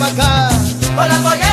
pa' acá.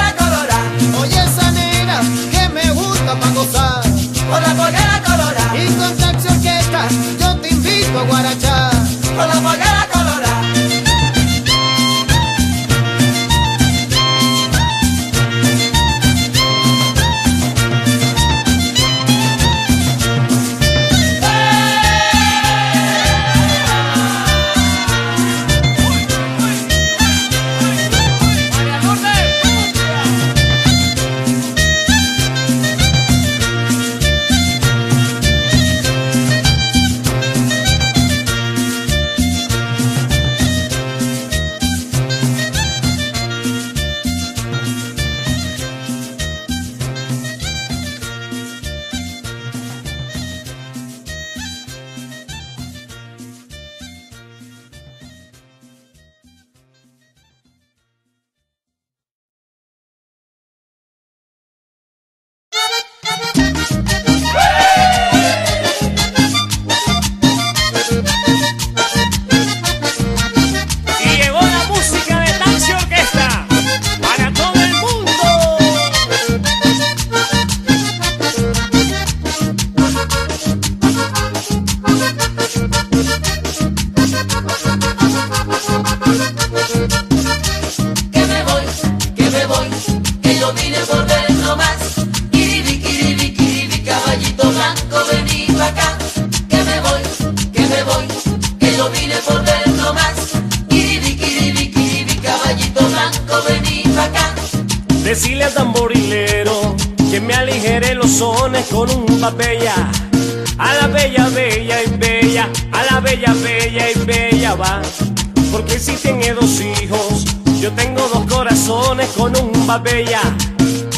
con un babella.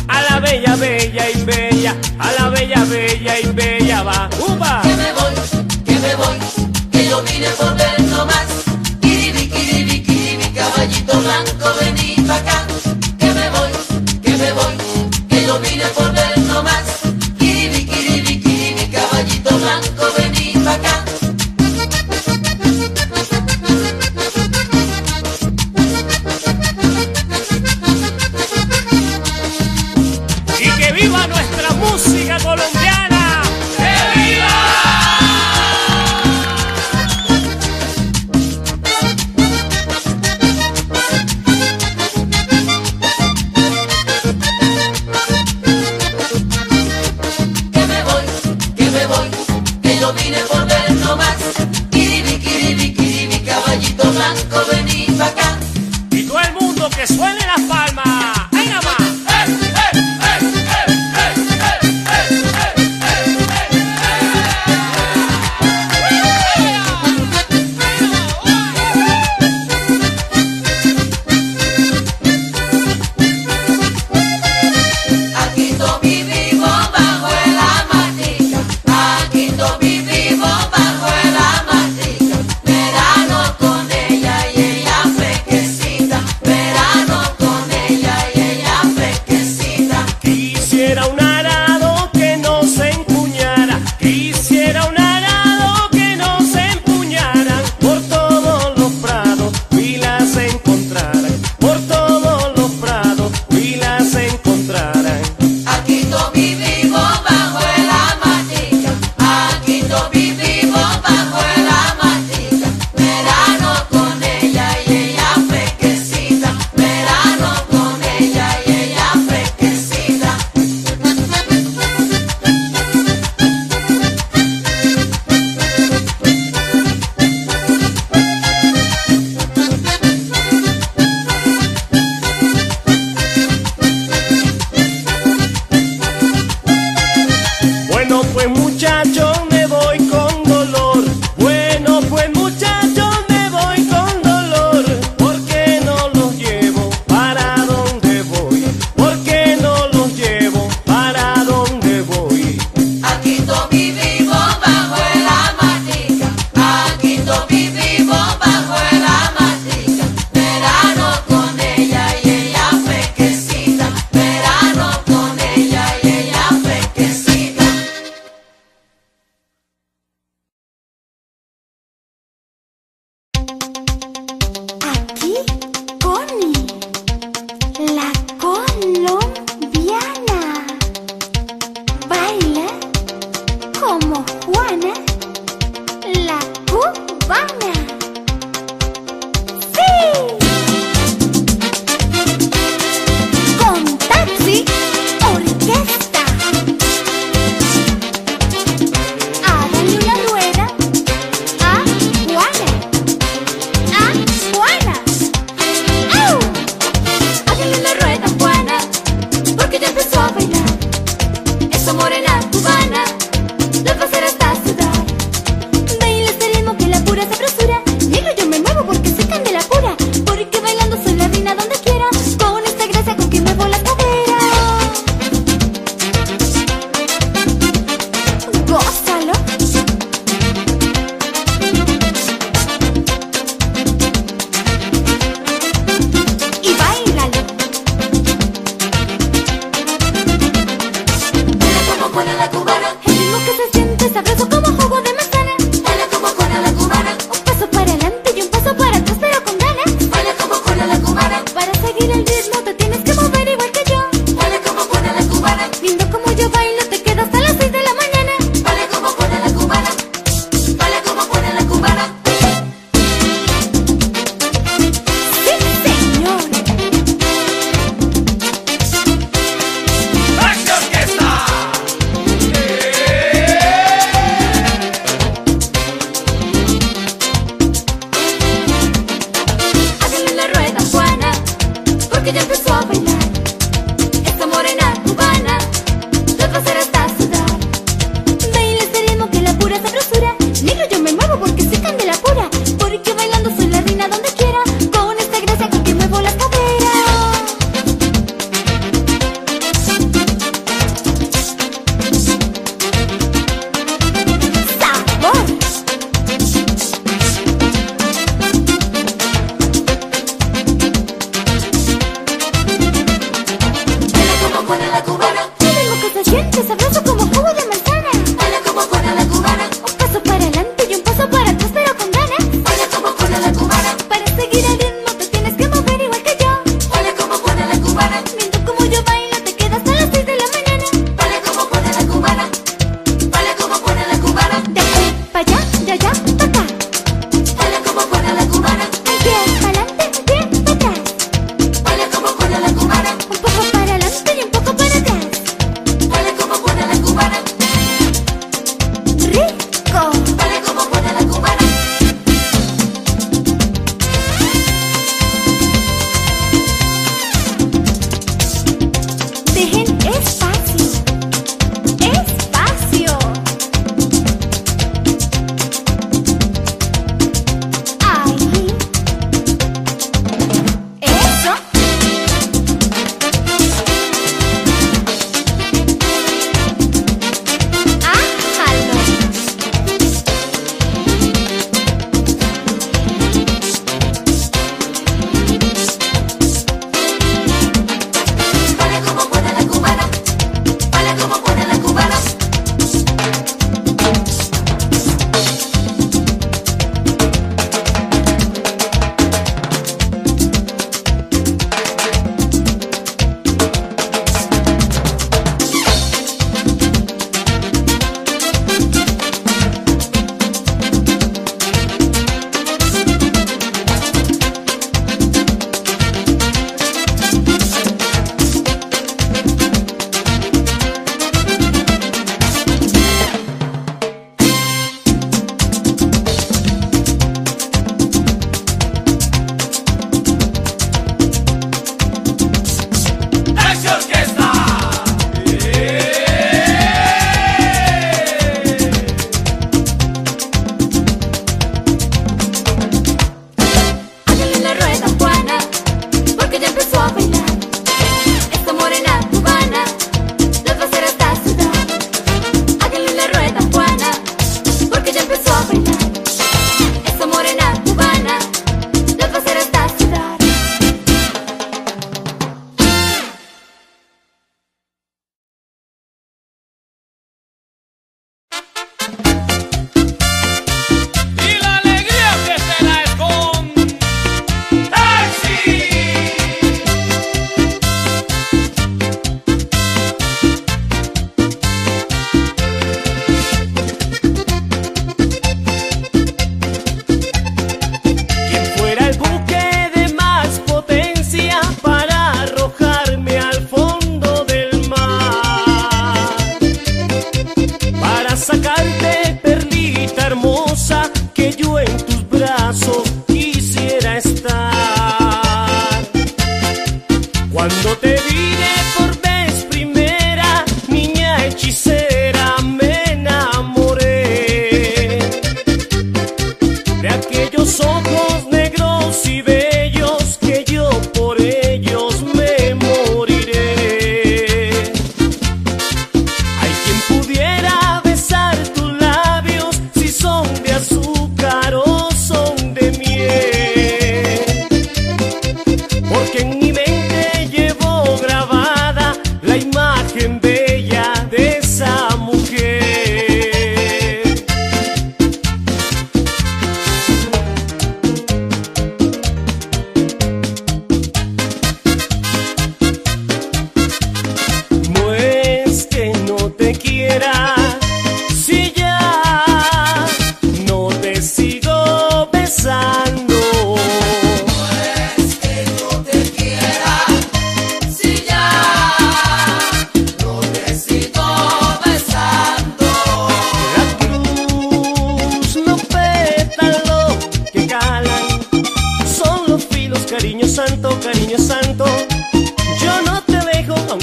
A la bella, bella y bella, a la bella, bella y bella va. ¡Upa! Que me voy, que me voy, que yo vine por ver nomás. Kiribi, kiribi, kiribi, caballito blanco, ven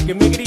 que mi grito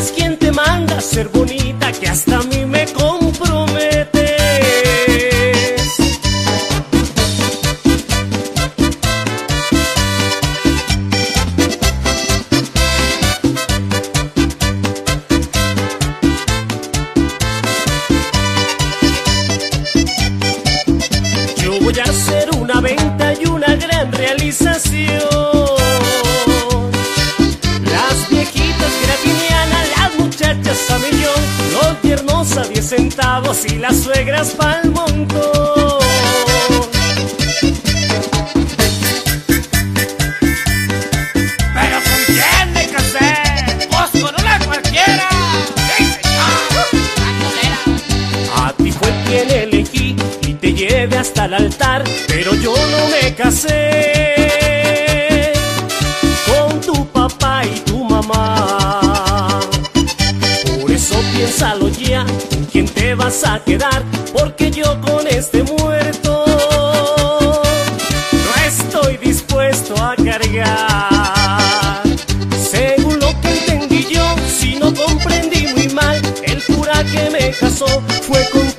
es quien te manda a ser bonita que hasta a mí me fue contigo